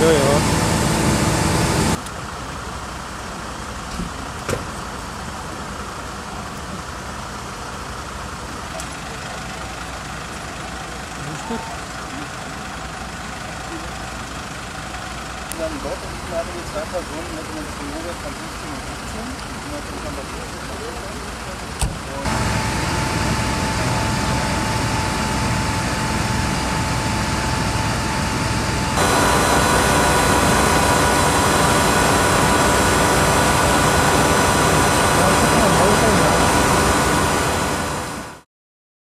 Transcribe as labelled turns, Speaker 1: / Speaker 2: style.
Speaker 1: Ja, ja. Dort liegen aber die zwei Personen mit einem Vermögen von 15 und 17.